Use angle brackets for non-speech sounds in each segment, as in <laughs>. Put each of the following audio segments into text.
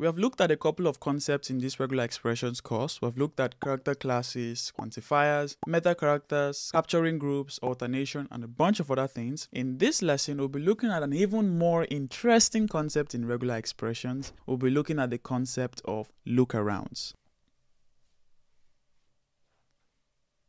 We have looked at a couple of concepts in this regular expressions course. We've looked at character classes, quantifiers, meta characters, capturing groups, alternation, and a bunch of other things. In this lesson, we'll be looking at an even more interesting concept in regular expressions. We'll be looking at the concept of lookarounds.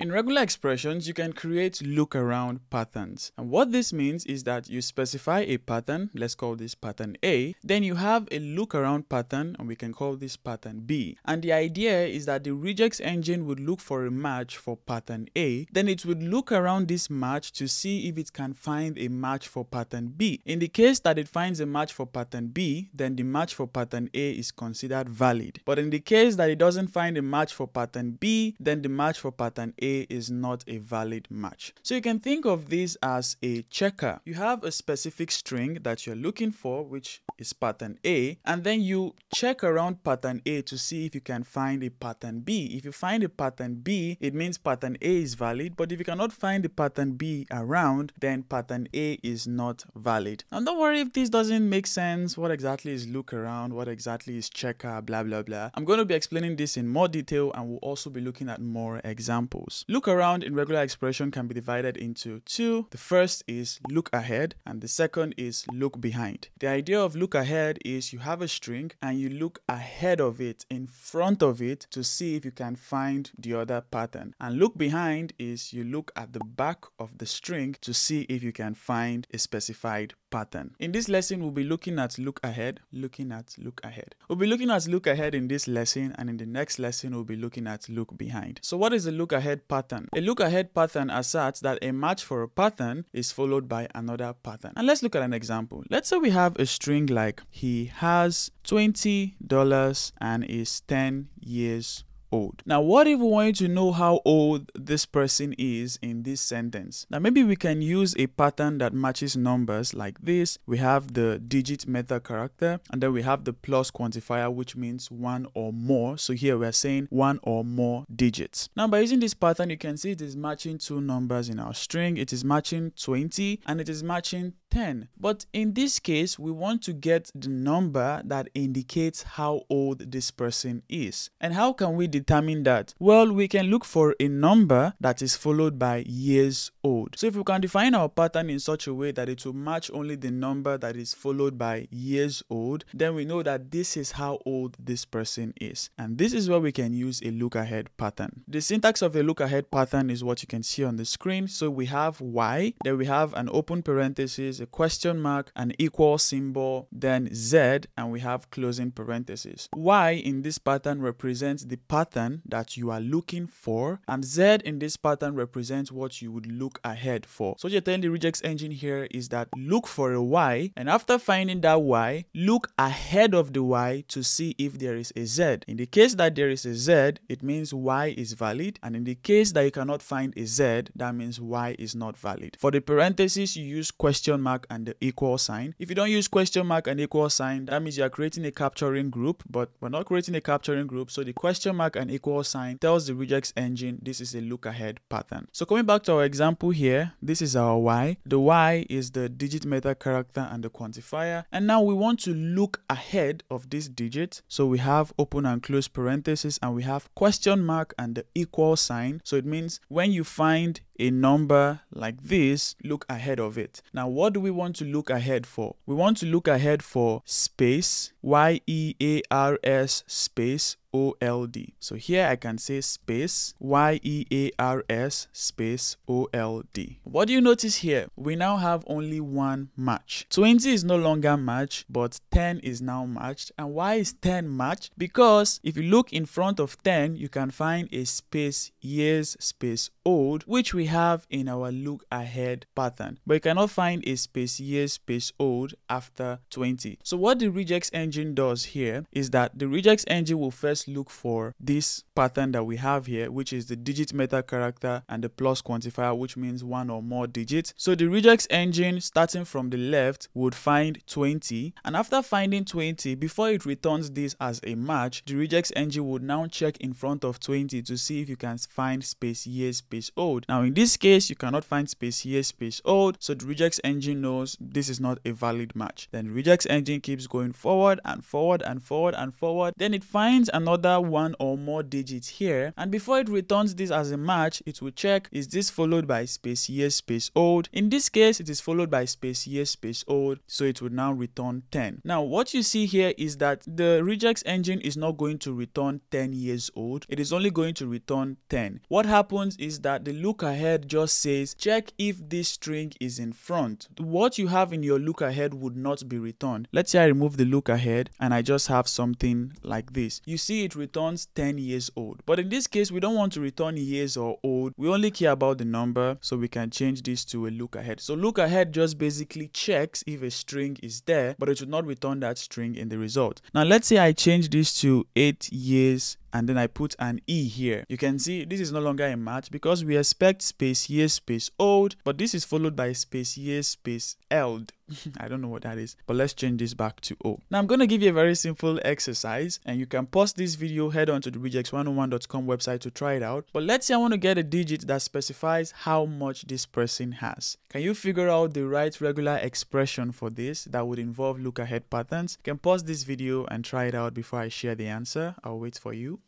In regular expressions, you can create lookaround patterns. And what this means is that you specify a pattern, let's call this pattern A, then you have a lookaround pattern, and we can call this pattern B. And the idea is that the regex engine would look for a match for pattern A, then it would look around this match to see if it can find a match for pattern B. In the case that it finds a match for pattern B, then the match for pattern A is considered valid. But in the case that it doesn't find a match for pattern B, then the match for pattern A is not a valid match. So you can think of this as a checker. You have a specific string that you're looking for, which is pattern A, and then you check around pattern A to see if you can find a pattern B. If you find a pattern B, it means pattern A is valid, but if you cannot find the pattern B around, then pattern A is not valid. And don't worry if this doesn't make sense, what exactly is look around, what exactly is checker, blah blah blah. I'm going to be explaining this in more detail and we'll also be looking at more examples. Look around in regular expression can be divided into two. The first is look ahead and the second is look behind. The idea of look ahead is you have a string and you look ahead of it, in front of it to see if you can find the other pattern. And look behind is you look at the back of the string to see if you can find a specified pattern. In this lesson, we'll be looking at look ahead, looking at look ahead. We'll be looking at look ahead in this lesson, and in the next lesson, we'll be looking at look behind. So, what is a look ahead pattern? A look ahead pattern asserts that a match for a pattern is followed by another pattern. And let's look at an example. Let's say we have a string like he has $20 and is 10 years old. Now, what if we want to know how old this person is in this sentence? Now, maybe we can use a pattern that matches numbers like this. We have the digit meta character, and then we have the plus quantifier, which means one or more. So here we're saying one or more digits. Now, by using this pattern, you can see it is matching two numbers in our string. It is matching 20 and it is matching 10. But in this case, we want to get the number that indicates how old this person is. And how can we determine that? Well, we can look for a number that is followed by years old. So if we can define our pattern in such a way that it will match only the number that is followed by years old, then we know that this is how old this person is. And this is where we can use a look ahead pattern. The syntax of a look ahead pattern is what you can see on the screen. So we have y, then we have an open parenthesis, a question mark, an equal symbol, then Z, and we have closing parenthesis. Y in this pattern represents the pattern that you are looking for, and Z in this pattern represents what you would look ahead for. So telling the regex engine here is that look for a Y, and after finding that Y, look ahead of the Y to see if there is a Z. In the case that there is a Z, it means Y is valid, and in the case that you cannot find a Z, that means Y is not valid. For the parentheses, you use question mark and the equal sign. If you don't use question mark and equal sign, that means you are creating a capturing group, but we're not creating a capturing group. So the question mark and equal sign tells the regex engine this is a look ahead pattern. So coming back to our example here, this is our Y. The Y is the digit meta character and the quantifier. And now we want to look ahead of this digit. So we have open and close parentheses and we have question mark and the equal sign. So it means when you find a number like this, look ahead of it. Now, what do we want to look ahead for? We want to look ahead for space, Y E A R S space OLD. So here I can say space Y E A R S space OLD. What do you notice here? We now have only one match. 20 is no longer matched, but 10 is now matched. And why is 10 matched? Because if you look in front of 10, you can find a space years space old, which we have in our look ahead pattern. But you cannot find a space years space old after 20. So what the regex engine does here is that the regex engine will first look for this pattern that we have here, which is the digit meta character and the plus quantifier, which means one or more digits. So the regex engine, starting from the left, would find 20. And after finding 20, before it returns this as a match, the regex engine would now check in front of 20 to see if you can find space years space old. Now in this case, you cannot find space year, space old, so the regex engine knows this is not a valid match. Then the regex engine keeps going forward and forward and forward and forward. Then it finds another one or more digits here, and before it returns this as a match, it will check is this followed by space year, space old. In this case, it is followed by space year, space old, so it would now return 10. Now what you see here is that the regex engine is not going to return 10 years old, it is only going to return 10. What happens is that the look ahead just says check if this string is in front. What you have in your look ahead would not be returned. Let's say I remove the look ahead and I just have something like this. You see it returns 10 years old. But in this case, we don't want to return years or old. We only care about the number, so we can change this to a look ahead. So look ahead just basically checks if a string is there, but it should not return that string in the result. Now let's say I change this to 8 years and then I put an E here. You can see this is no longer a match because we expect space year space old, but this is followed by space year space eld. <laughs> I don't know what that is, but let's change this back to O. Now I'm going to give you a very simple exercise and you can pause this video, head on to the regex101.com website to try it out. But let's say I want to get a digit that specifies how much this person has. Can you figure out the right regular expression for this that would involve look ahead patterns? You can pause this video and try it out before I share the answer. I'll wait for you.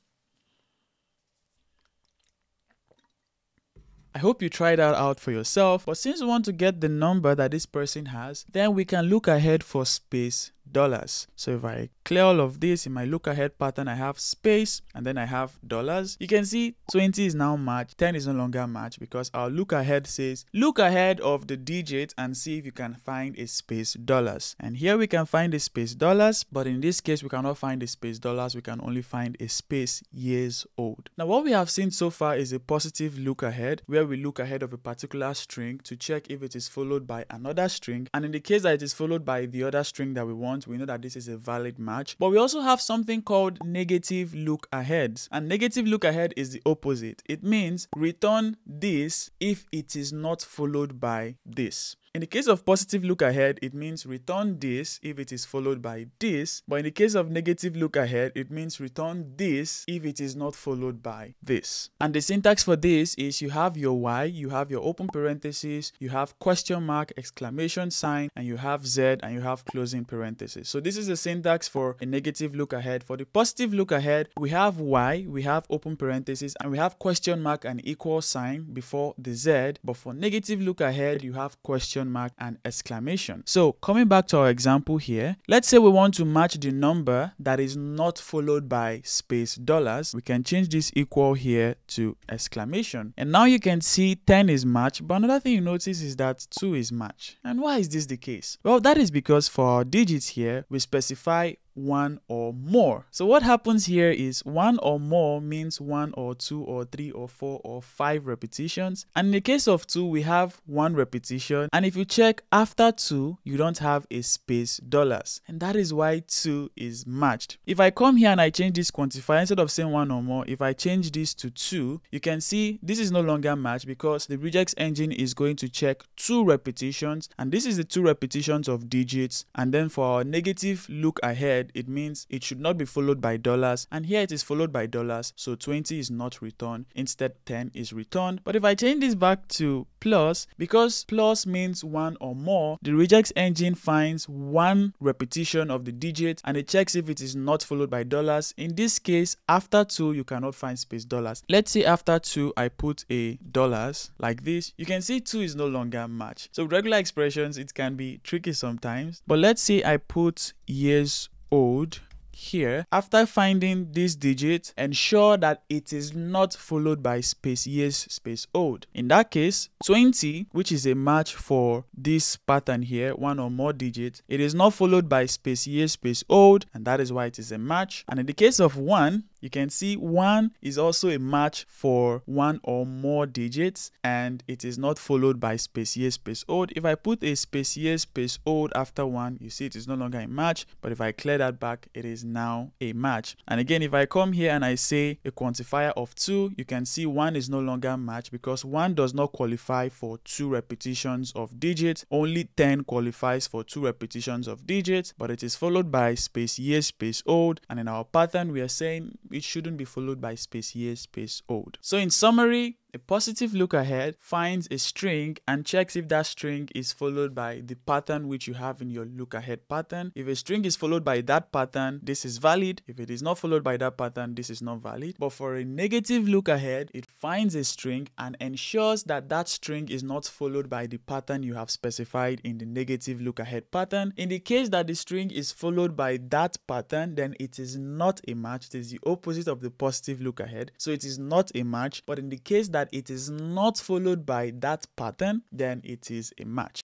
I hope you try that out for yourself, but since we want to get the number that this person has, then we can look ahead for space dollars. So if I clear all of this in my look ahead pattern, I have space and then I have dollars. You can see 20 is now matched, 10 is no longer matched because our look ahead says look ahead of the digit and see if you can find a space dollars. And here we can find a space dollars, but in this case we cannot find a space dollars, we can only find a space years old. Now what we have seen so far is a positive look ahead where we look ahead of a particular string to check if it is followed by another string and in the case that it is followed by the other string that we want we know that this is a valid match. But we also have something called negative look ahead. And negative look ahead is the opposite. It means return this if it is not followed by this in the case of positive look ahead, it means return this if it is followed by this. But in the case of negative look ahead, it means return this if it is not followed by this. And the syntax for this is you have your y, you have your open parenthesis, you have question mark, exclamation sign, and you have z, and you have closing parenthesis. So this is the syntax for a negative look ahead. For the positive look ahead, we have y, we have open parenthesis, and we have question mark and equal sign before the z. But for negative look ahead, you have question question mark and exclamation. So coming back to our example here, let's say we want to match the number that is not followed by space dollars. We can change this equal here to exclamation. And now you can see 10 is matched, but another thing you notice is that 2 is matched. And why is this the case? Well, that is because for our digits here, we specify one or more. So what happens here is one or more means one or two or three or four or five repetitions. And in the case of two, we have one repetition. And if you check after two, you don't have a space dollars. And that is why two is matched. If I come here and I change this quantifier, instead of saying one or more, if I change this to two, you can see this is no longer matched because the regex engine is going to check two repetitions. And this is the two repetitions of digits. And then for our negative look ahead, it means it should not be followed by dollars. And here it is followed by dollars. So 20 is not returned. Instead, 10 is returned. But if I change this back to plus, because plus means one or more, the regex engine finds one repetition of the digit and it checks if it is not followed by dollars. In this case, after two, you cannot find space dollars. Let's say after two, I put a dollars like this. You can see two is no longer matched. So regular expressions, it can be tricky sometimes. But let's say I put years old here after finding this digit ensure that it is not followed by space years space old. In that case 20 which is a match for this pattern here one or more digits it is not followed by space years space old and that is why it is a match. And in the case of one you can see 1 is also a match for one or more digits and it is not followed by space year space old. If I put a space year space old after 1, you see it is no longer a match, but if I clear that back, it is now a match. And again, if I come here and I say a quantifier of 2, you can see 1 is no longer a match because 1 does not qualify for 2 repetitions of digits. Only 10 qualifies for 2 repetitions of digits, but it is followed by space year space old. And in our pattern, we are saying it shouldn't be followed by space year, space old. So in summary, A positive look ahead finds a string and checks if that string is followed by the pattern which you have in your look ahead pattern. If a string is followed by that pattern, this is valid. If it is not followed by that pattern, this is not valid. But for a negative look ahead, it finds a string and ensures that that string is not followed by the pattern you have specified in the negative look ahead pattern. In the case that the string is followed by that pattern, then it is not a match. It is the opposite of the positive look ahead. So it is not a match. But in the case that it is not followed by that pattern, then it is a match.